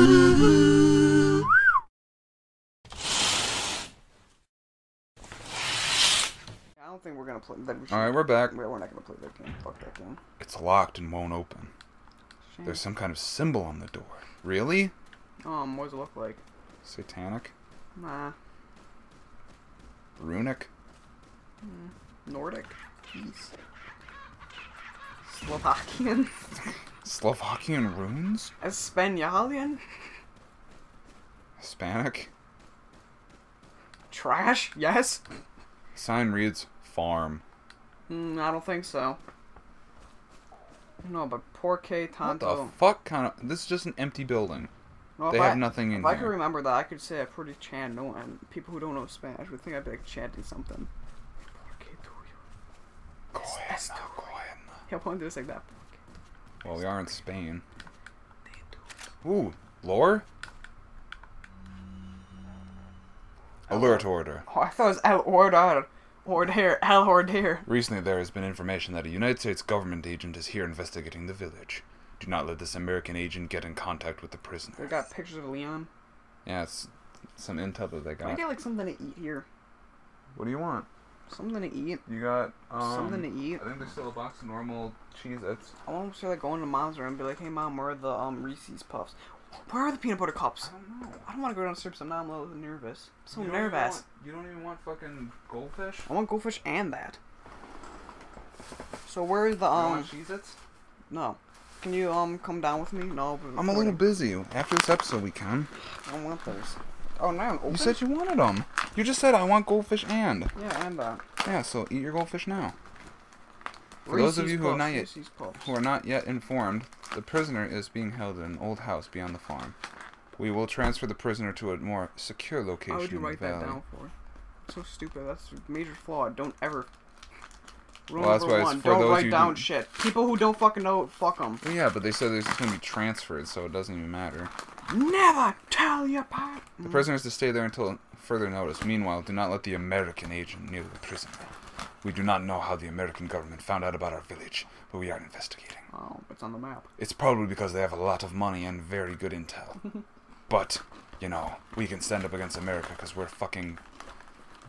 I don't think we're gonna play. That we should, Alright, we're back. We're we're not gonna play that game. Fuck that game. It's locked and won't open. Shame. There's some kind of symbol on the door. Really? Um, what does it look like? Satanic? Nah, Runic? Nordic. Jeez. Slovakian. Slovakian runes? Espanyolian. Hispanic? Trash. Yes. Sign reads farm. Mm, I don't think so. No, but Porque Tanto. What the fuck kind of. This is just an empty building. Well, They have I, nothing in If I could remember that, I could say a pretty chant. No, and people who don't know Spanish would think I'd be like chanting something. Porque tuyo. Cohen. Cohen. Yeah, I wanted to say that. Well, we are in Spain. Ooh, lore? Alert order. Oh, I thought it was El Order. Order. El Order. Recently, there has been information that a United States government agent is here investigating the village. Do not let this American agent get in contact with the They prisoner. got pictures of Leon. Yeah, it's some intel that they Can I got. get like something to eat here? What do you want? Something to eat. You got um, Something to eat. I think there's still a box of normal Cheez-Its. I want to like going to mom's room and be like, "Hey mom, where are the um Reese's puffs? Where are the peanut butter cups? I don't know. I don't want to go downstairs. I'm now I'm a little nervous. I'm so You nervous. want- you don't even want fucking goldfish? I want goldfish and that. So where's the you um? want Cheez-Its? No. Can you um come down with me? No. I'm a little busy. After this episode, we can. I don't want those. Oh, now? You said you wanted them. You just said I want goldfish and. Yeah, and that. Yeah, so eat your goldfish now. For those of you who Puffs, not yet who are not yet informed, the prisoner is being held in an old house beyond the farm. We will transfer the prisoner to a more secure location How would you write that down for? So stupid. That's a major flaw. Don't ever. Rule Well, number one: don't write down do- shit. People who don't fucking know, fuck them. Well, yeah, but they said it's going to be transferred, so it doesn't even matter. Never tell your part. The prisoner is to stay there until further notice. Meanwhile, do not let the American agent near the prison. We do not know how the American government found out about our village, but we are investigating. Oh, it's on the map. It's probably because they have a lot of money and very good intel. but, you know, we can stand up against America because we're fucking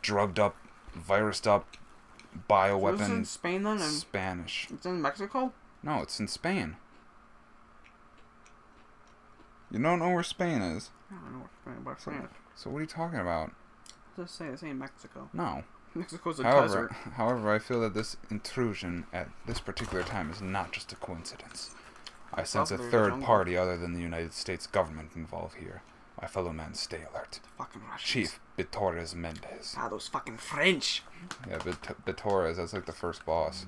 drugged up, virused up, So this is in Spain then, Spanish. it's in Mexico. No, it's in Spain. You don't know where Spain is. I don't know what Spain, but So, so what are you talking about? Just say it's in Mexico. No. Mexico's a However, desert. however, I feel that this intrusion at this particular time is not just a coincidence. I sense a third party other than the United States government involved here. My fellow men, stay alert. The Fucking Russians. Chief Bitores Mendez. Ah, those fucking French. Yeah, Bit- Bitores, that's like the first boss.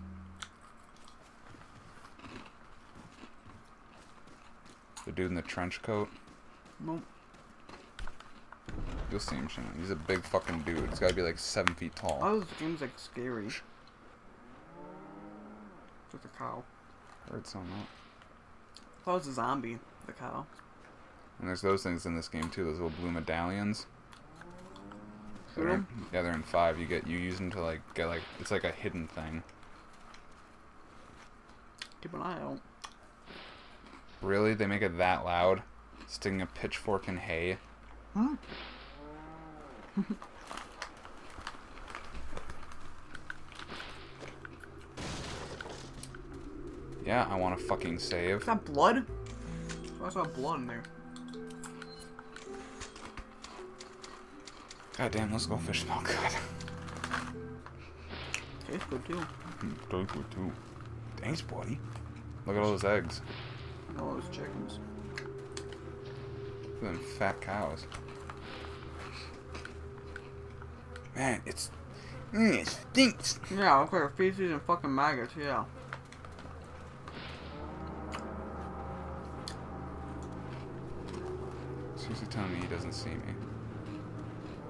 The dude in the trench coat. Nope. You'll see him soon. He's a big fucking dude. He's gotta be like seven feet tall. Oh, this game's like scary. Just a cow. Heard something. I thought it was a zombie. The cow. And there's those things in this game too. Those little blue medallions. 'em? yeah, they're in five. You get you use them to like get like it's like a hidden thing. Keep an eye out. Really, they make it that loud? Sticking a pitchfork in hay. Hmm? Yeah, I want to fucking save. Is that blood? Oh, I saw blood in there. God damn, let's go fish smell good. Tastes good too. Tastes good too. Thanks, buddy. Look at all those eggs. All those chickens. Them fat cows. Man, it's mm, it stinks. Yeah, look like feces and fucking maggots. Yeah. Seriously telling me he doesn't see me.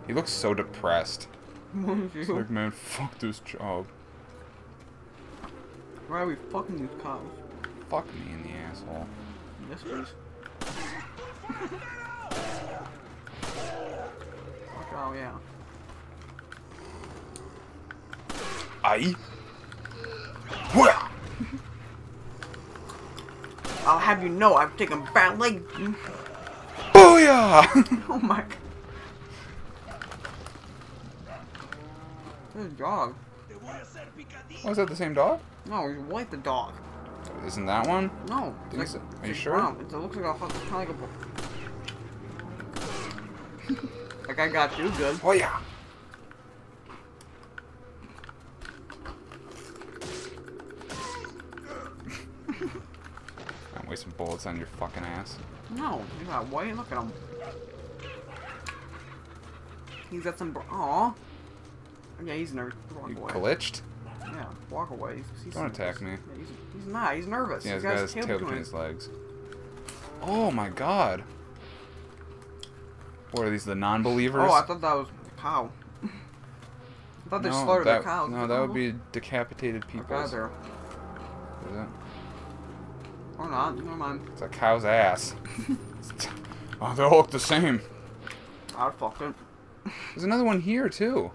He looks so depressed. Like, man, fuck this job. Why are we fucking these cows? Fuck me in the asshole. Yes, please. Oh yeah. Wah! I'll have you know I've taken bad leg. Booyah! Oh my. g- This dog. oh, is that the same dog? No, he's white. The dog. Isn't that one? No. it's like- so? Are it's you like sure? brown. It looks like a fucking kind of like a. like I got you good. Oh yeah. I'm wasting bullets on your fucking ass. No, you got white. Look at him. He's got some. Aw. Yeah, he's nervous. Walk You away. glitched? Walk away. He's, he's Don't attack me. He's, he's not. He's nervous. Yeah, he's he's got his tail between his legs. Oh my god. What are these, the non-believers? Oh, I thought that was a cow. I thought they no, slaughtered that, the cows. No, that would be decapitated people. Is it? Or not. Never mind. It's a cow's ass. oh, they all look the same. I'd fuck it. There's another one here too.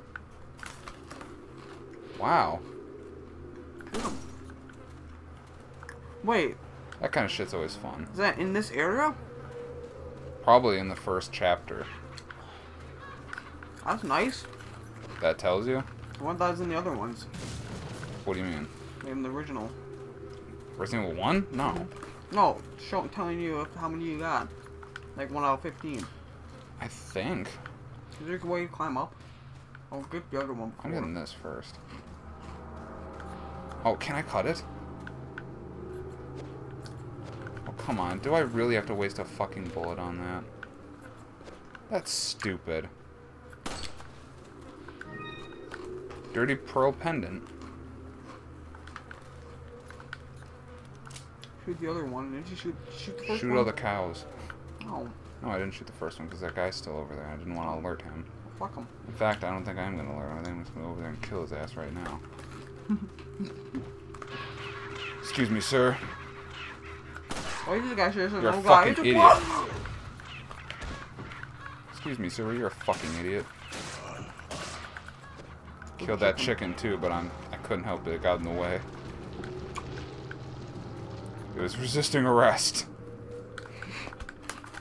Wow, Wait, that kind of shit's always fun. is that in this area? Probably in the first chapter. That's nice. That tells you. I if that's in the other ones. What do you mean? In the original. Resident Evil One? No, No, show, telling you if- how many you got. Like 1 out of 15. I think Is there a way to climb up? I'll get the other one I'm before. getting this first. Oh, can I cut it? Oh, come on. Do I really have to waste a fucking bullet on that? That's stupid. Dirty pearl pendant. Shoot the other one. Did you shoot, shoot the first Shoot one? all the cows. Oh, No, I didn't shoot the first one because that guy's still over there. I didn't want to alert him. fuck him. In fact, I don't think I'm going to alert him. I think I'm just going to go over there and kill his ass right now. Excuse me, sir. Why did the guy shoot You're a fucking idiot. what? Excuse me, sir. You're a fucking idiot. Killed that chicken too, but I'm I couldn't help it. It got in the way. It was resisting arrest.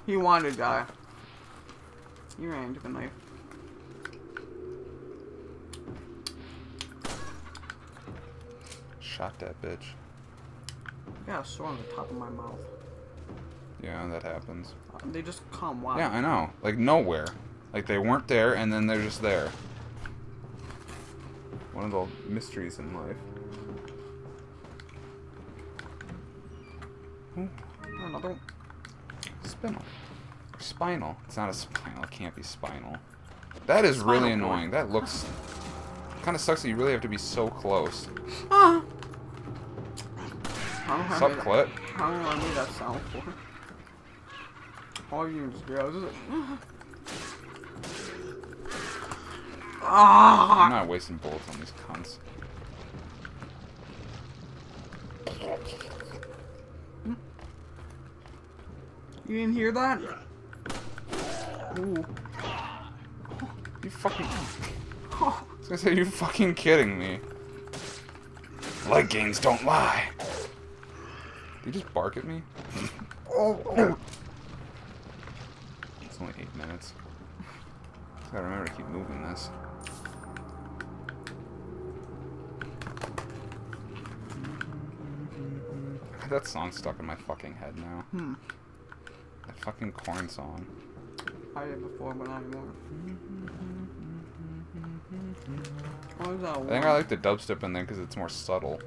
He wanted to die. He ran into the knife. Shot that bitch. I got a sore on the top of my mouth. Yeah, that happens. Uh, They just come. Wow. Yeah, I know. Like nowhere. Like they weren't there, and then they're just there. One of the mysteries in life. Ooh, Another one. spinal. Spinal. It's not a spinal. It can't be spinal. That is Spinal really annoying. That looks... Kind of sucks that you really have to be so close. Ah! Don't know how I Sup, made that- Clit? Do I made that sound for? All you. Is it? I'm Ah! not wasting bullets on these cunts. You didn't hear that? Ooh. You fucking... I was gonna say, you fucking kidding me. Light games don't lie. Did you just bark at me? oh, oh. It's only eight minutes. Just gotta remember to keep moving this. That song's stuck in my fucking head now. Hmm. That fucking corn song. I did before, but not anymore. What was that I think I like the dubstep in there because it's more subtle.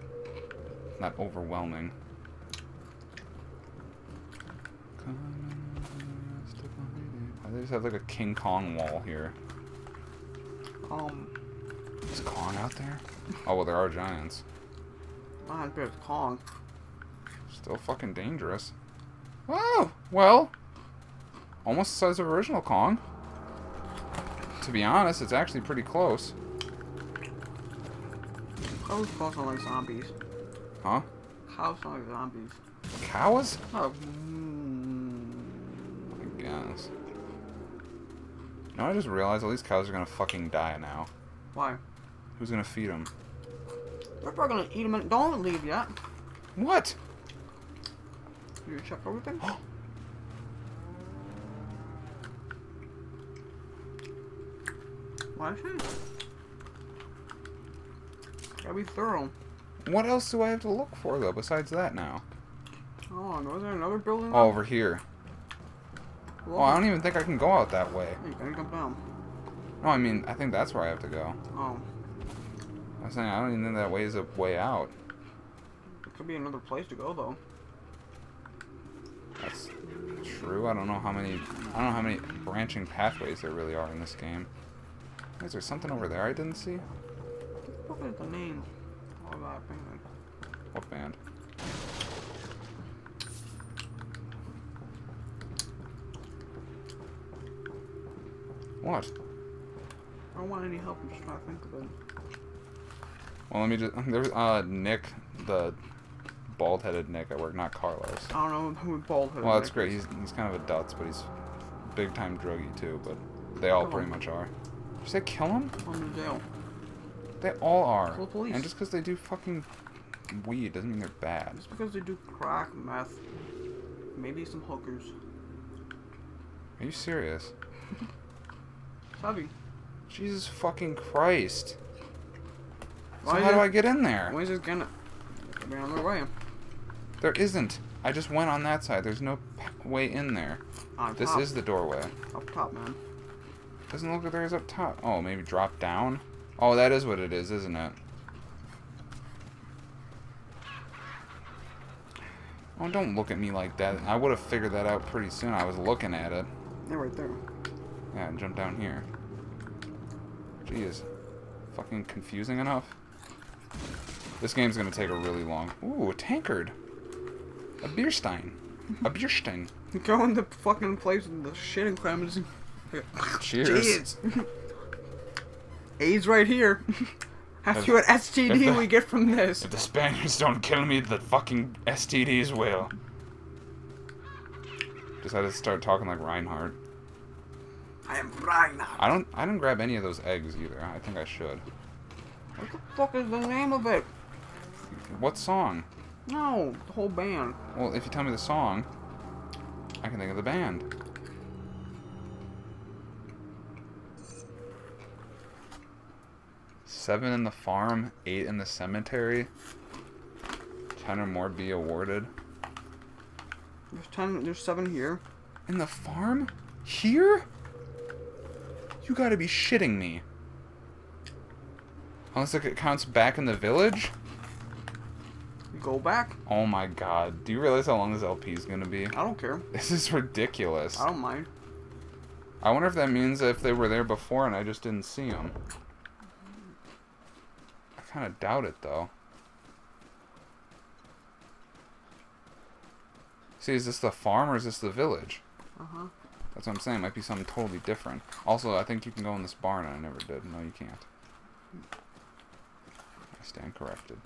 Not overwhelming. They just have like a King Kong wall here. Um, Is Kong out there? Oh, well, there are giants. not good Kong. Still fucking dangerous. Oh, well. Almost the size of original Kong. To be honest, it's actually pretty close. Cows sound like zombies. Huh? Cows sound like zombies. Cows? Oh, mm, I guess. Now I just realized all these cows are gonna fucking die now. Why? Who's gonna feed them? We're probably gonna eat them and don't leave yet. What? You check everything? Why should? Gotta be thorough. What else do I have to look for though besides that now? Oh, was there another building? Oh, over here. Well, Oh, I don't even think I can go out that way. You gotta come down. No, I mean, I think that's where I have to go. Oh, I was saying, I don't even think that way is a way out. it could be another place to go though. That's true. I don't know how many. I don't know how many branching pathways there really are in this game. Is there something over there I didn't see? Look at the name. Oh, that thing. What band? What? I don't want any help. I'm just trying to think of it. Well, let me just. There's uh Nick, the bald-headed Nick at work, not Carlos. I don't know who bald headed. Well, that's great. He's he's kind of a dutz, but he's big time druggy too. But they all Kill pretty him. much are. Did you say kill him? The jail. They all are. Call the police. And just because they do fucking weed doesn't mean they're bad. Just because they do crack, meth, maybe some hookers. Are you serious? Savvy. Jesus fucking Christ. So how do I get in there? Why is this gonna be on their way? There isn't. I just went on that side. There's no way in there. Ah, on This top. is the doorway. up top, man. Doesn't look like there is up top. Oh, maybe drop down? Oh, that is what it is, isn't it? Oh, don't look at me like that. I would have figured that out pretty soon. I was looking at it. They're right there. Yeah, and jump down here. Jeez. Fucking confusing enough. This game's gonna take a really long... Ooh, a tankard. A Bierstein. A Bierstein. Go in the fucking place with the shit and clemency. Cheers. Jeez. AIDS right here. Ask you what STD the- we get from this. If the Spaniards don't kill me, the fucking STDs will. Just had to start talking like Reinhardt. I am Reinhardt. I don't. I didn't grab any of those eggs either. I think I should. What the fuck is the name of it? What song? No, the whole band. Well, if you tell me the song, I can think of the band. Seven in the farm, eight in the cemetery. Ten or more be awarded. There's ten. There's seven here. In the farm? Here? You gotta be shitting me. Unless it counts back in the village? Go back. Oh my god. Do you realize how long this LP is gonna be? I don't care. This is ridiculous. I don't mind. I wonder if that means if they were there before and I just didn't see them. I kind of doubt it though. See, is this the farm or is this the village? Uh huh. That's what I'm saying. It might be something totally different. Also, I think you can go in this barn and I never did. No, you can't. I stand corrected.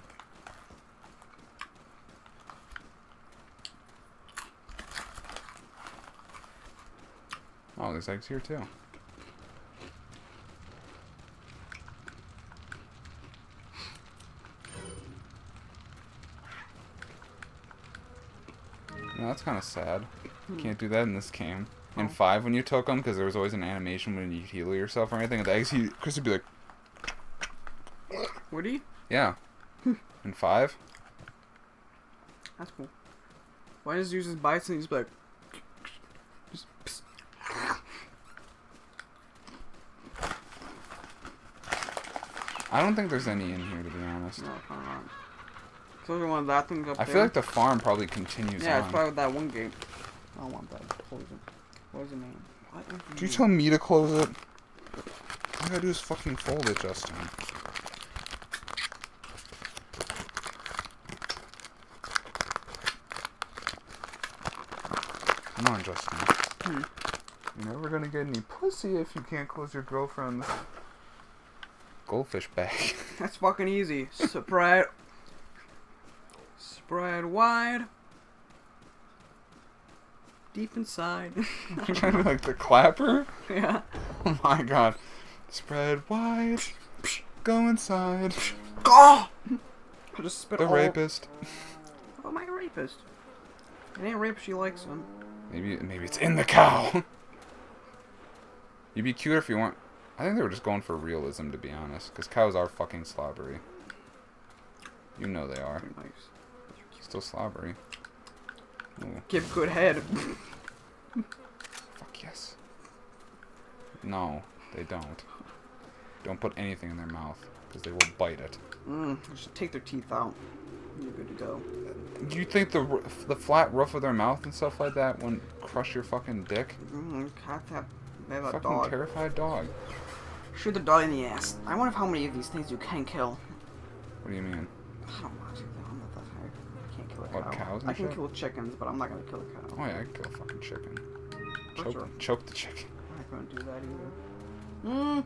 Oh, there's eggs here too. No, that's kind of sad. You can't do that in this game. In Oh. five, when you took them, because there was always an animation when you heal yourself or anything, and the eggs, he, Chris would be like, Would he? yeah. In five, That's cool. Why does he use his bites and he's like, just psst. I don't think there's any in here to be honest. No, probably not. So you want that thing up I there? feel like the farm probably continues Yeah, on. it's probably that one gate. I don't want that. Close it. What is the name? What is the Did you tell me to close it? All I gotta do is fucking fold it, Justin. Come on, Justin. Hmm. You're never gonna get any pussy if you can't close your girlfriend's goldfish bag. That's fucking easy. Spread. Spread wide. Deep inside. I'm trying to like the clapper. yeah. Oh my god. Spread wide. Go inside. Oh! I just spit The all- rapist. Oh, my rapist. It ain't rape, she likes him. Maybe maybe it's in the cow. You'd be cuter if you weren't I think they were just going for realism, to be honest, because cows are fucking slobbery. You know they are. Nice. Still slobbery. Give good head. fuck yes. No, they don't. Don't put anything in their mouth, because they will bite it. mm, just take their teeth out. You're good to go. Do you think the the flat roof of their mouth and stuff like that wouldn't crush your fucking dick? Mm. They have a fucking dog. terrified dog. Shoot the dog in the ass. I wonder how many of these things you can kill. What do you mean? I don't want to. though. I'm not that high. I can't kill a What, cow. cows and I can shit? kill chickens, but I'm not gonna kill a cow. Oh yeah, I could kill a fucking chicken. Choke, sure. choke the chicken. I'm not gonna do that either. Mm,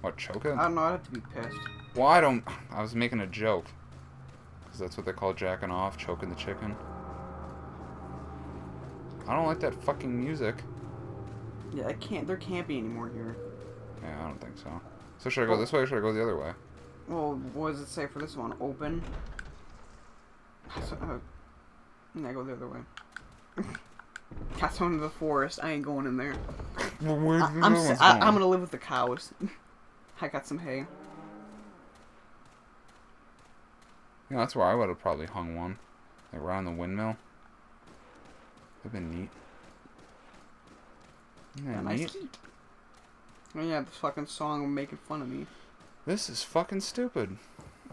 What, choke it? I don't know. I'd have to be pissed. Well, I don't. I was making a joke. Because that's what they call jacking off, choking the chicken. I don't like that fucking music. Yeah, I can't. There can't be any more here. Yeah, I don't think so. So should I go Oh. this way or should I go the other way? Well, what does it say for this one? Open. So, uh, yeah, go the other way. Cats going to the forest. I ain't going in there. Well, where's I, the I'm, si- I, going? I'm gonna live with the cows. I got some hay. Yeah, that's where I would have probably hung one. Like around the windmill. That'd been neat. Yeah, nice neat. Oh yeah, this fucking song making fun of me. This is fucking stupid.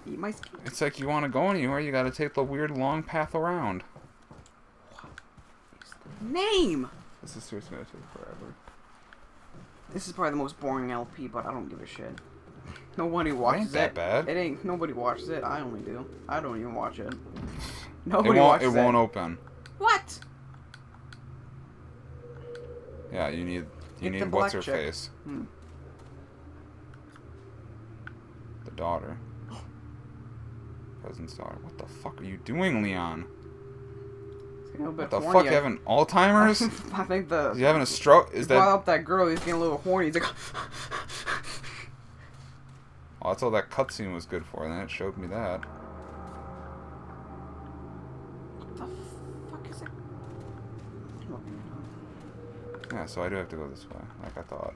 Eat my skeet. It's like you want to go anywhere, you gotta take the weird long path around. Name! This is seriously gonna take forever. This is probably the most boring LP, but I don't give a shit. Nobody watches ain't that it. bad. It ain't. Nobody watches it. I only do. I don't even watch it. It Nobody. It watches won't open. What? Yeah, you need. You need what's her chick. face. Hmm. The daughter. Cousin's daughter. What the fuck are you doing, Leon? He's getting a little What the fuck? You having Alzheimer's? I think the. You having a stroke? Is that? up that girl. He's getting a little horny. He's like, Oh, that's all that cutscene was good for. And then it showed me that. what the fuck is it? Yeah, so I do have to go this way, like I thought.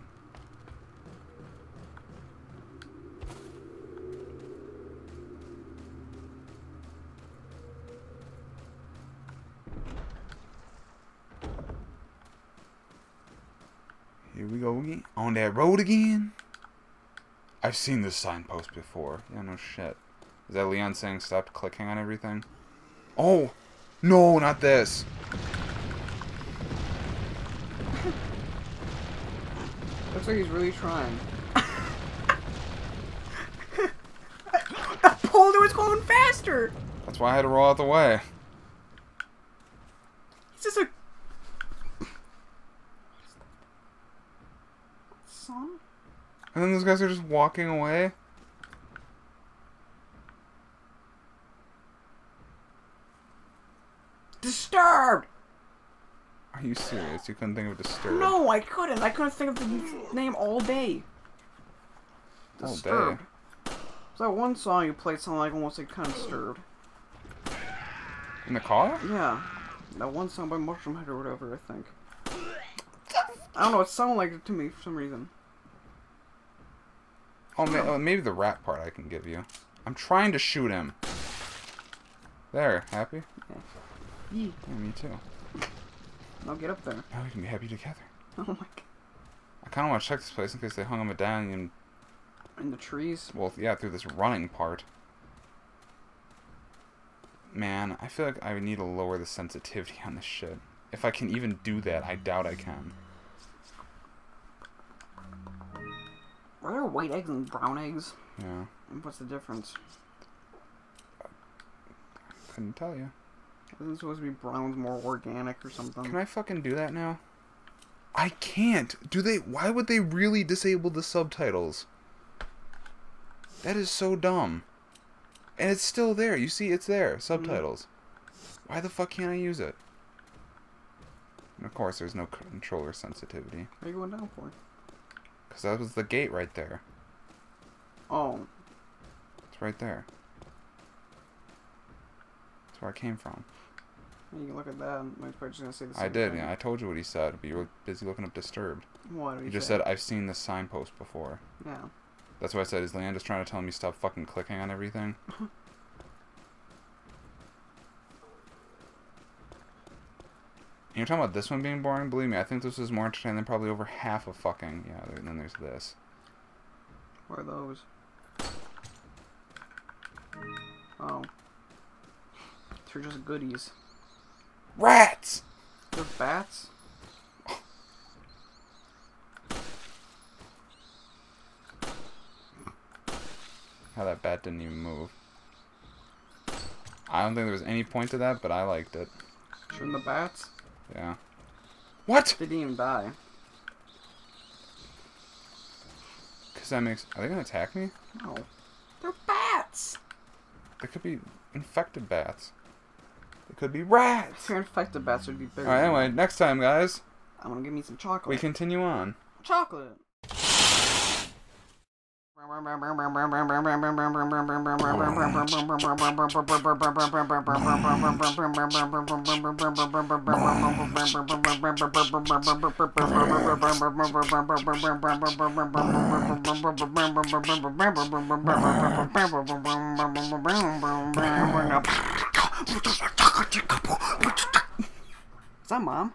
Go again. On that road again. I've seen this signpost before. Yeah, no shit. Is that Leon saying stop clicking on everything? Oh! No, not this. Looks like he's really trying. that pole was going faster. That's why I had to roll out the way. It's just a. Son? And then those guys are just walking away. Disturbed. Are you serious? You couldn't think of Disturbed? No, I couldn't. I couldn't think of the name all day. All day? Disturbed. That one song you played, something like almost like kind of disturbed. In the car? Yeah, that one song by Mushroomhead or whatever. I think. I don't know. It sounded like it to me for some reason. Oh, ma- oh, maybe the rat part I can give you. I'm trying to shoot him. There, happy? Yeah, me too. Now get up there. Now we can be happy together. Oh my god. I kind of want to check this place in case they hung a medallion. In the trees. Well, yeah, through this running part. Man, I feel like I need to lower the sensitivity on this shit. If I can even do that, I doubt I can. Are there white eggs and brown eggs? Yeah, And what's the difference? couldn't tell you. Isn't it supposed to be brown's more organic or something? Can I fucking do that now? I can't. Do they? Why would they really disable the subtitles? That is so dumb. And it's still there. You see, it's there. Hmm. Subtitles. Why the fuck can't I use it? And of course, there's no controller sensitivity. What are you going down for? Because that was the gate right there. Oh, It's right there. That's where I came from. you can look at that. and I was probably just gonna say the I did, thing. yeah. I told you what he said, but you were busy looking up Disturbed. What he just say? said, I've seen this signpost before. Yeah. That's why I said, is Leon just trying to tell me stop fucking clicking on everything? You're talking about this one being boring? Believe me, I think this is more entertaining than probably over half of fucking. Yeah, there- then there's this. What are those? Oh. They're just goodies. Rats! They're bats? How that bat didn't even move. I don't think there was any point to that, but I liked it. Shouldn't the bats? Yeah. What? They didn't even die. Because that makes. Are they gonna attack me? No. They're bats! They could be infected bats. They could be rats. If you're infected bats would be bigger. Alright, anyway, next time, guys, I'm gonna give me some chocolate. we continue on. Chocolate! Is that mom?